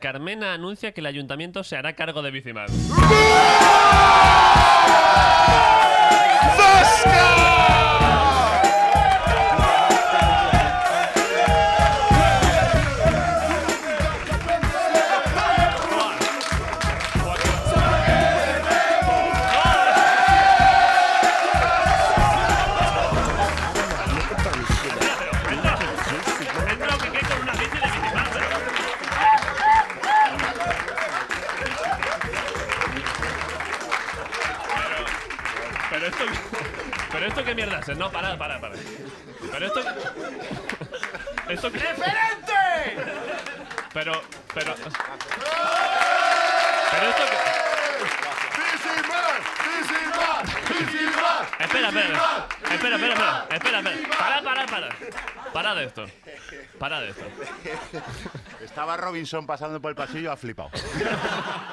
Carmena anuncia que el ayuntamiento se hará cargo de Bicimar. Pero esto. Pero esto qué mierda es, no, para, para, para. Pero esto. Esto que. ¡Referente! Pero. Pero. Pero esto que. Espera, espera. Espera, espera, espera. Espera, espera. Para, para, para. Para de esto. Para de esto. Estaba Robinson pasando por el pasillo, ha flipado.